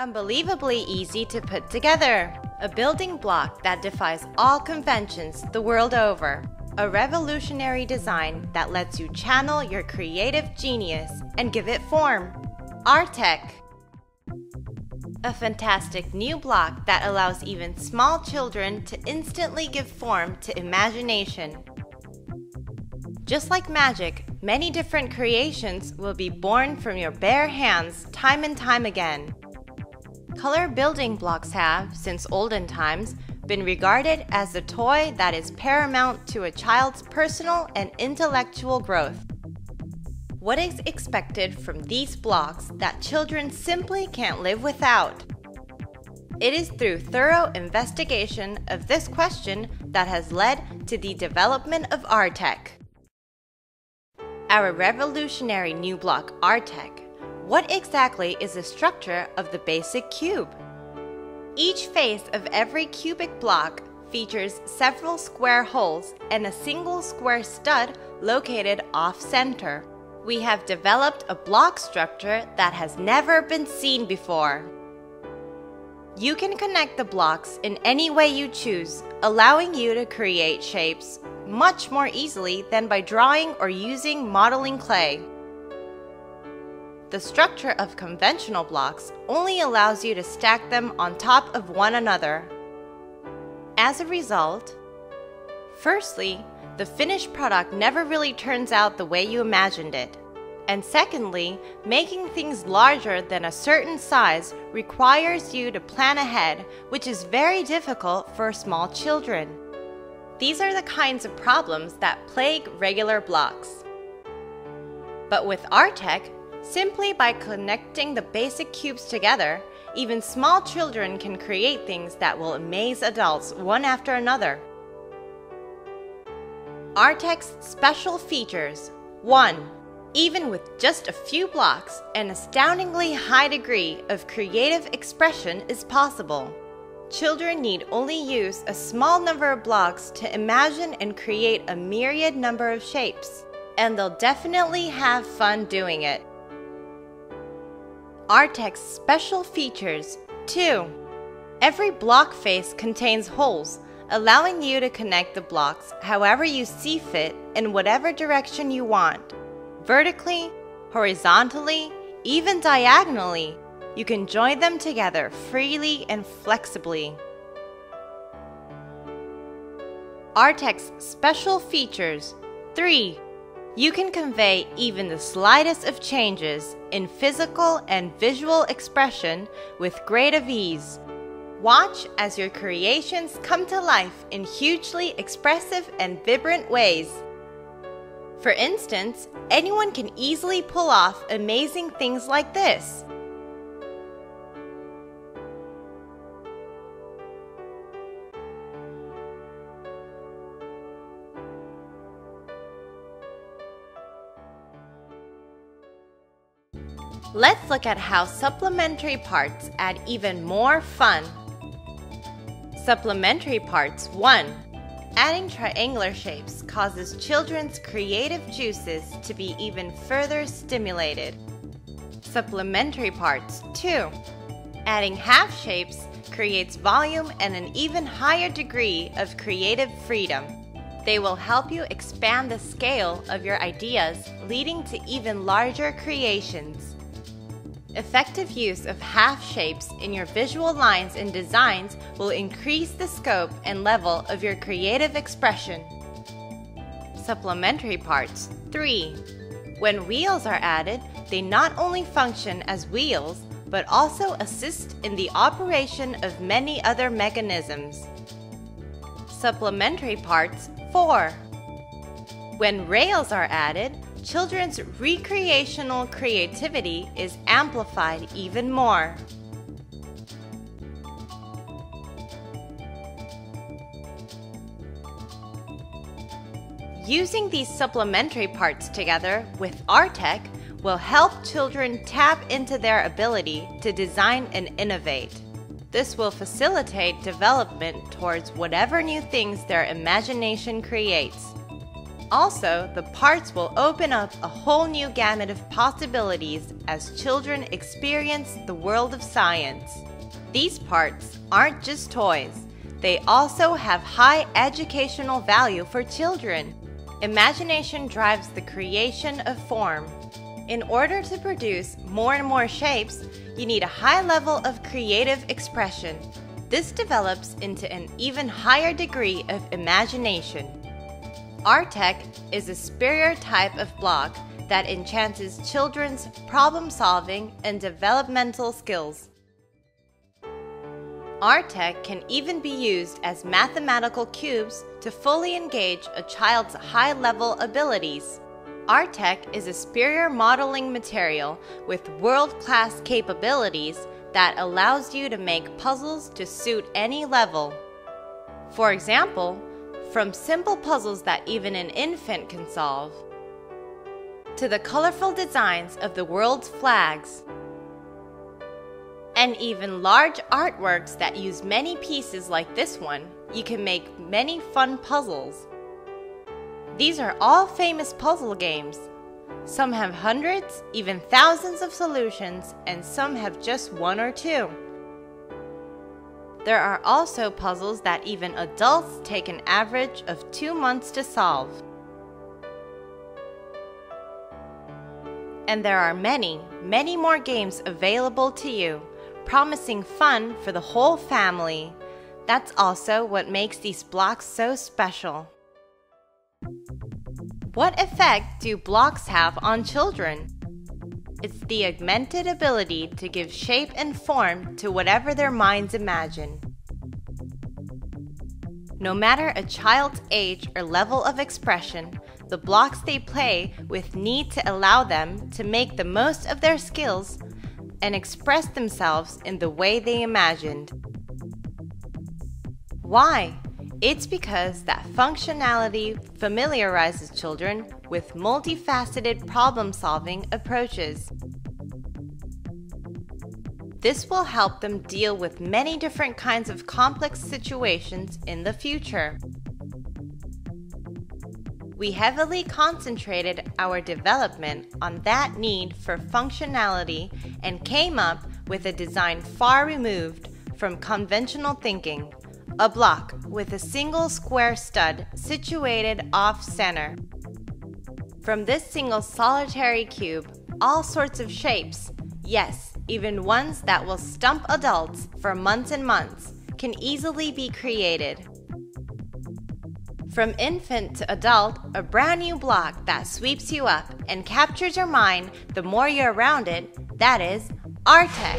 Unbelievably easy to put together. A building block that defies all conventions the world over. A revolutionary design that lets you channel your creative genius and give it form. Artec. A fantastic new block that allows even small children to instantly give form to imagination. Just like magic, many different creations will be born from your bare hands time and time again. Color building blocks have, since olden times, been regarded as the toy that is paramount to a child's personal and intellectual growth. What is expected from these blocks that children simply can't live without? It is through thorough investigation of this question that has led to the development of Artec. Our revolutionary new block Artec what exactly is the structure of the basic cube? Each face of every cubic block features several square holes and a single square stud located off-center. We have developed a block structure that has never been seen before. You can connect the blocks in any way you choose, allowing you to create shapes much more easily than by drawing or using modeling clay. The structure of conventional blocks only allows you to stack them on top of one another. As a result, firstly, the finished product never really turns out the way you imagined it. And secondly, making things larger than a certain size requires you to plan ahead, which is very difficult for small children. These are the kinds of problems that plague regular blocks. But with Artec, Simply by connecting the basic cubes together, even small children can create things that will amaze adults one after another. Artec's special features 1. Even with just a few blocks, an astoundingly high degree of creative expression is possible. Children need only use a small number of blocks to imagine and create a myriad number of shapes, and they'll definitely have fun doing it. Artec's special features 2. Every block face contains holes, allowing you to connect the blocks however you see fit in whatever direction you want. Vertically, horizontally, even diagonally, you can join them together freely and flexibly. Artec's special features 3. You can convey even the slightest of changes in physical and visual expression with great ease. Watch as your creations come to life in hugely expressive and vibrant ways. For instance, anyone can easily pull off amazing things like this. Let's look at how supplementary parts add even more fun. Supplementary parts 1. Adding triangular shapes causes children's creative juices to be even further stimulated. Supplementary parts 2. Adding half shapes creates volume and an even higher degree of creative freedom. They will help you expand the scale of your ideas, leading to even larger creations. Effective use of half shapes in your visual lines and designs will increase the scope and level of your creative expression. Supplementary parts 3. When wheels are added, they not only function as wheels, but also assist in the operation of many other mechanisms. Supplementary parts 4. When rails are added, children's recreational creativity is amplified even more. Using these supplementary parts together with Artec will help children tap into their ability to design and innovate. This will facilitate development towards whatever new things their imagination creates. Also, the parts will open up a whole new gamut of possibilities as children experience the world of science. These parts aren't just toys, they also have high educational value for children. Imagination drives the creation of form. In order to produce more and more shapes, you need a high level of creative expression. This develops into an even higher degree of imagination. Artec is a superior type of block that enhances children's problem solving and developmental skills. Artec can even be used as mathematical cubes to fully engage a child's high level abilities. Artec is a superior modeling material with world class capabilities that allows you to make puzzles to suit any level. For example, from simple puzzles that even an infant can solve, to the colorful designs of the world's flags, and even large artworks that use many pieces like this one, you can make many fun puzzles. These are all famous puzzle games. Some have hundreds, even thousands of solutions, and some have just one or two. There are also puzzles that even adults take an average of two months to solve. And there are many, many more games available to you, promising fun for the whole family. That's also what makes these blocks so special. What effect do blocks have on children? It's the augmented ability to give shape and form to whatever their minds imagine. No matter a child's age or level of expression, the blocks they play with need to allow them to make the most of their skills and express themselves in the way they imagined. Why? It's because that functionality familiarizes children with multifaceted problem solving approaches. This will help them deal with many different kinds of complex situations in the future. We heavily concentrated our development on that need for functionality and came up with a design far removed from conventional thinking a block with a single square stud situated off center. From this single solitary cube, all sorts of shapes, yes, even ones that will stump adults for months and months, can easily be created. From infant to adult, a brand new block that sweeps you up and captures your mind the more you're around it, that is Artec.